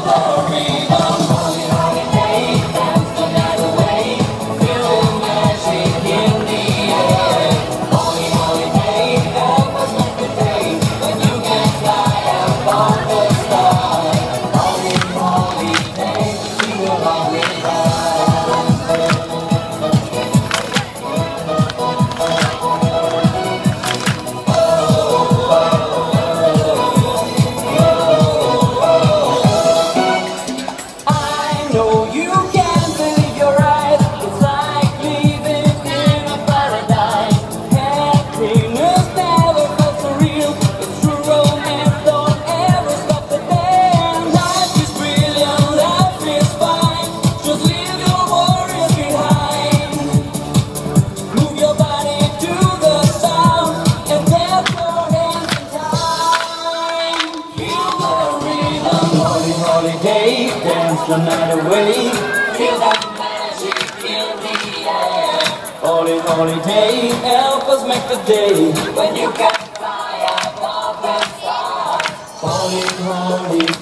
glory. know you can. holiday, dance the night away. Feel that magic in the air. Holi holiday, help us make the day when you got fire, above the stars. Holi holiday.